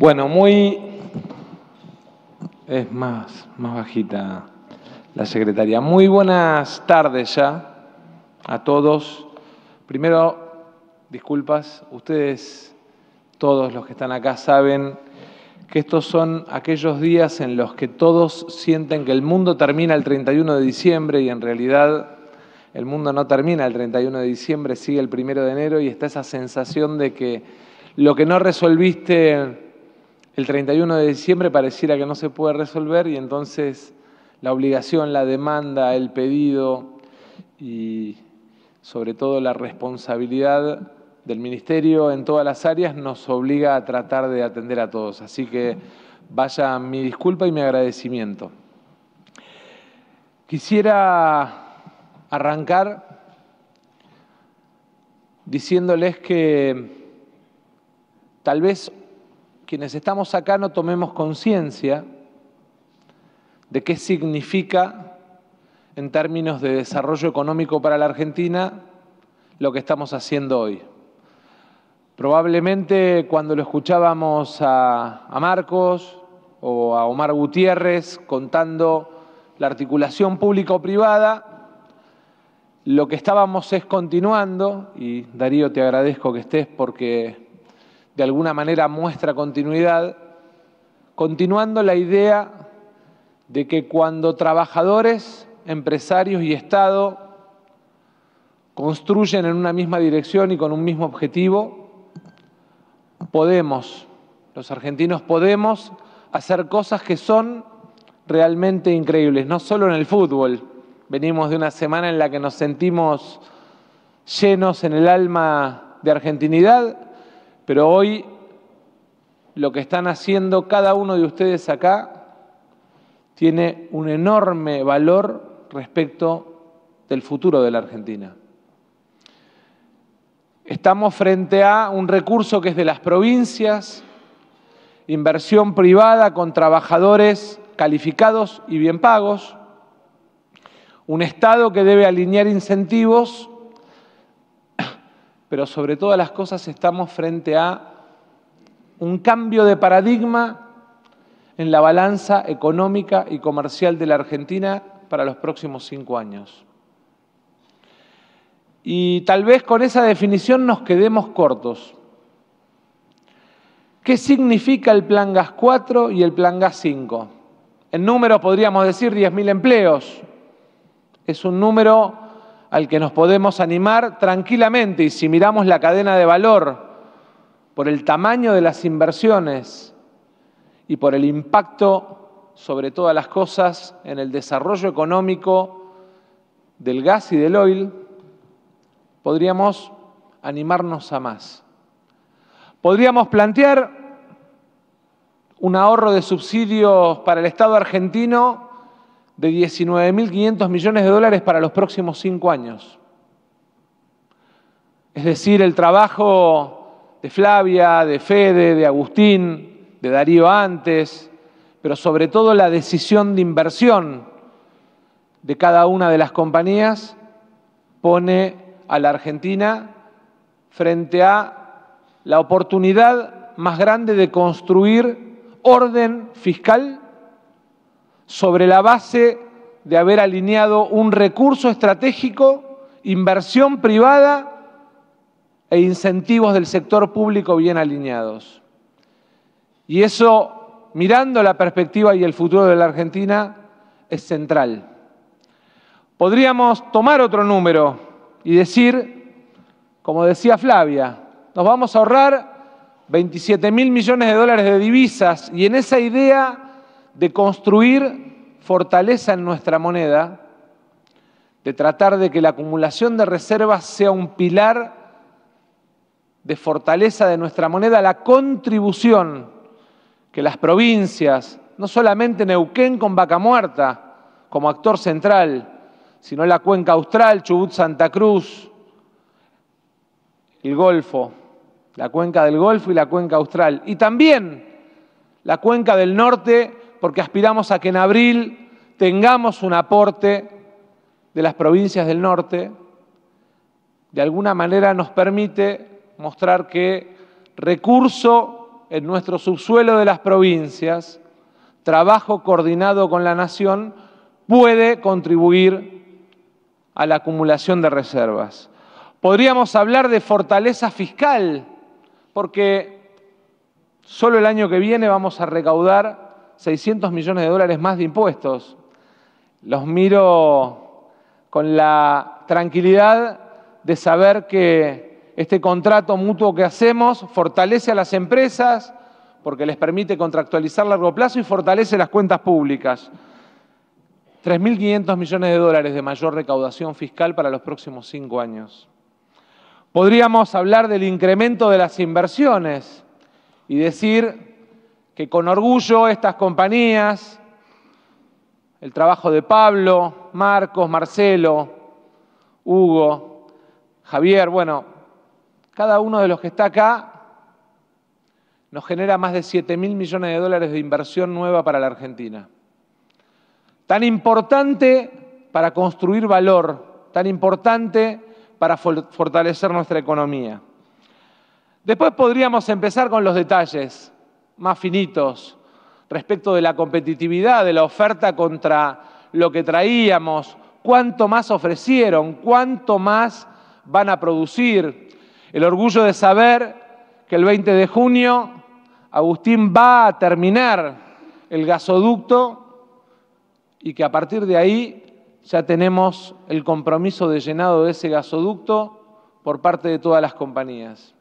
Bueno, muy... Es más, más bajita la secretaria. Muy buenas tardes ya a todos. Primero, disculpas, ustedes, todos los que están acá, saben que estos son aquellos días en los que todos sienten que el mundo termina el 31 de diciembre y en realidad el mundo no termina el 31 de diciembre, sigue el 1 de enero y está esa sensación de que lo que no resolviste el 31 de diciembre pareciera que no se puede resolver y entonces la obligación, la demanda, el pedido y sobre todo la responsabilidad del Ministerio en todas las áreas nos obliga a tratar de atender a todos. Así que vaya mi disculpa y mi agradecimiento. Quisiera arrancar diciéndoles que tal vez quienes estamos acá no tomemos conciencia de qué significa en términos de desarrollo económico para la Argentina lo que estamos haciendo hoy. Probablemente cuando lo escuchábamos a, Marcos o a Omar Gutiérrez contando la articulación público-privada, lo que estábamos es continuando, y Darío te agradezco que estés porque de alguna manera muestra continuidad, continuando la idea de que cuando trabajadores, empresarios y Estado construyen en una misma dirección y con un mismo objetivo, podemos, los argentinos podemos hacer cosas que son realmente increíbles, no solo en el fútbol. Venimos de una semana en la que nos sentimos llenos en el alma de argentinidad, pero hoy lo que están haciendo cada uno de ustedes acá tiene un enorme valor respecto del futuro de la Argentina. Estamos frente a un recurso que es de las provincias, inversión privada con trabajadores calificados y bien pagos, un Estado que debe alinear incentivos pero sobre todas las cosas estamos frente a un cambio de paradigma en la balanza económica y comercial de la Argentina para los próximos cinco años. Y tal vez con esa definición nos quedemos cortos. ¿Qué significa el Plan Gas 4 y el Plan Gas 5? En número podríamos decir 10.000 empleos. Es un número al que nos podemos animar tranquilamente y si miramos la cadena de valor por el tamaño de las inversiones y por el impacto sobre todas las cosas en el desarrollo económico del gas y del oil, podríamos animarnos a más. Podríamos plantear un ahorro de subsidios para el Estado argentino de 19.500 millones de dólares para los próximos cinco años. Es decir, el trabajo de Flavia, de Fede, de Agustín, de Darío antes, pero sobre todo la decisión de inversión de cada una de las compañías pone a la Argentina frente a la oportunidad más grande de construir orden fiscal sobre la base de haber alineado un recurso estratégico, inversión privada e incentivos del sector público bien alineados. Y eso, mirando la perspectiva y el futuro de la Argentina, es central. Podríamos tomar otro número y decir, como decía Flavia, nos vamos a ahorrar 27 mil millones de dólares de divisas y en esa idea de construir fortaleza en nuestra moneda, de tratar de que la acumulación de reservas sea un pilar de fortaleza de nuestra moneda, la contribución que las provincias, no solamente Neuquén con Vaca Muerta como actor central, sino la cuenca austral, Chubut, Santa Cruz, el Golfo, la cuenca del Golfo y la cuenca austral, y también la cuenca del norte porque aspiramos a que en abril tengamos un aporte de las provincias del norte, de alguna manera nos permite mostrar que recurso en nuestro subsuelo de las provincias, trabajo coordinado con la nación, puede contribuir a la acumulación de reservas. Podríamos hablar de fortaleza fiscal, porque solo el año que viene vamos a recaudar 600 millones de dólares más de impuestos. Los miro con la tranquilidad de saber que este contrato mutuo que hacemos fortalece a las empresas porque les permite contractualizar a largo plazo y fortalece las cuentas públicas. 3.500 millones de dólares de mayor recaudación fiscal para los próximos cinco años. Podríamos hablar del incremento de las inversiones y decir que con orgullo estas compañías, el trabajo de Pablo, Marcos, Marcelo, Hugo, Javier, bueno, cada uno de los que está acá nos genera más de 7 mil millones de dólares de inversión nueva para la Argentina. Tan importante para construir valor, tan importante para fortalecer nuestra economía. Después podríamos empezar con los detalles más finitos respecto de la competitividad de la oferta contra lo que traíamos, cuánto más ofrecieron, cuánto más van a producir. El orgullo de saber que el 20 de junio Agustín va a terminar el gasoducto y que a partir de ahí ya tenemos el compromiso de llenado de ese gasoducto por parte de todas las compañías.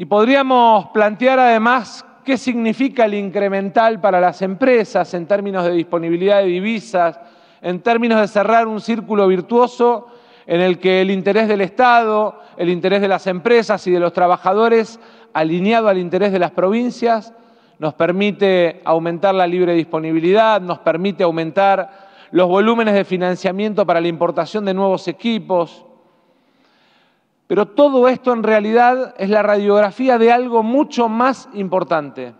Y podríamos plantear además qué significa el incremental para las empresas en términos de disponibilidad de divisas, en términos de cerrar un círculo virtuoso en el que el interés del Estado, el interés de las empresas y de los trabajadores, alineado al interés de las provincias, nos permite aumentar la libre disponibilidad, nos permite aumentar los volúmenes de financiamiento para la importación de nuevos equipos. Pero todo esto en realidad es la radiografía de algo mucho más importante.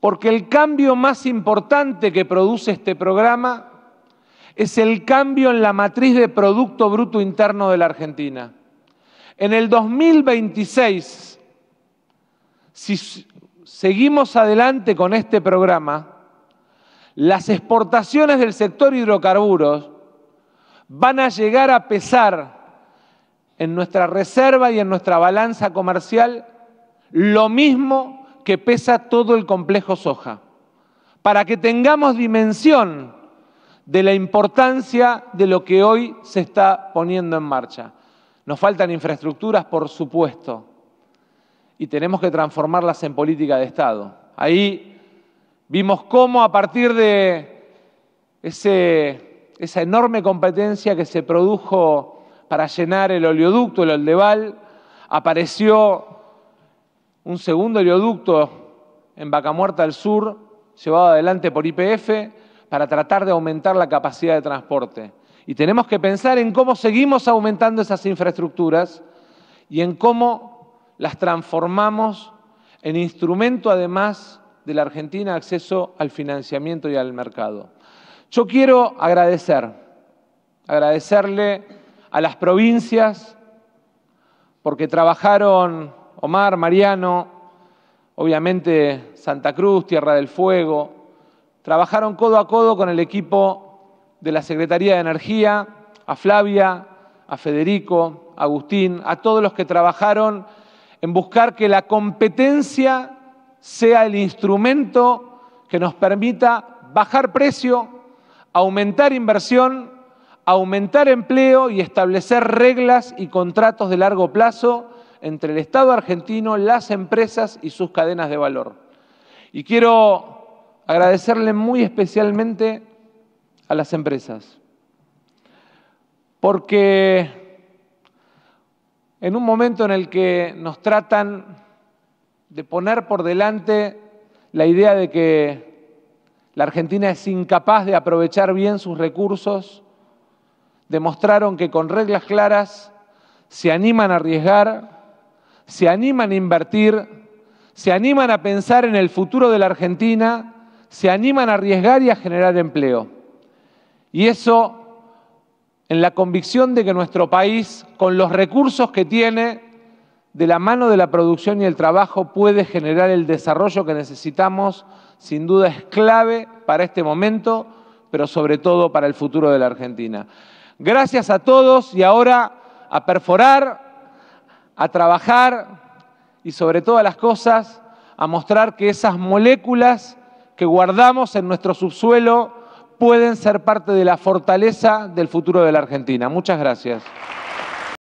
Porque el cambio más importante que produce este programa es el cambio en la matriz de Producto Bruto Interno de la Argentina. En el 2026, si seguimos adelante con este programa, las exportaciones del sector hidrocarburos van a llegar a pesar en nuestra reserva y en nuestra balanza comercial lo mismo que pesa todo el complejo soja, para que tengamos dimensión de la importancia de lo que hoy se está poniendo en marcha. Nos faltan infraestructuras, por supuesto, y tenemos que transformarlas en política de Estado. Ahí vimos cómo a partir de esa enorme competencia que se produjo para llenar el oleoducto, el Oldeval, apareció un segundo oleoducto en Vaca Muerta al sur, llevado adelante por IPF, para tratar de aumentar la capacidad de transporte. Y tenemos que pensar en cómo seguimos aumentando esas infraestructuras y en cómo las transformamos en instrumento además de la Argentina acceso al financiamiento y al mercado. Yo quiero agradecer, agradecerle a las provincias porque trabajaron Omar, Mariano, obviamente Santa Cruz, Tierra del Fuego, trabajaron codo a codo con el equipo de la Secretaría de Energía, a Flavia, a Federico, a Agustín, a todos los que trabajaron en buscar que la competencia sea el instrumento que nos permita bajar precio, aumentar inversión, aumentar empleo y establecer reglas y contratos de largo plazo entre el Estado argentino, las empresas y sus cadenas de valor. Y quiero agradecerle muy especialmente a las empresas, porque en un momento en el que nos tratan de poner por delante la idea de que la Argentina es incapaz de aprovechar bien sus recursos, demostraron que con reglas claras se animan a arriesgar, se animan a invertir, se animan a pensar en el futuro de la Argentina, se animan a arriesgar y a generar empleo. Y eso en la convicción de que nuestro país, con los recursos que tiene, de la mano de la producción y el trabajo puede generar el desarrollo que necesitamos, sin duda es clave para este momento, pero sobre todo para el futuro de la Argentina. Gracias a todos y ahora a perforar, a trabajar y sobre todas las cosas a mostrar que esas moléculas que guardamos en nuestro subsuelo pueden ser parte de la fortaleza del futuro de la Argentina. Muchas gracias.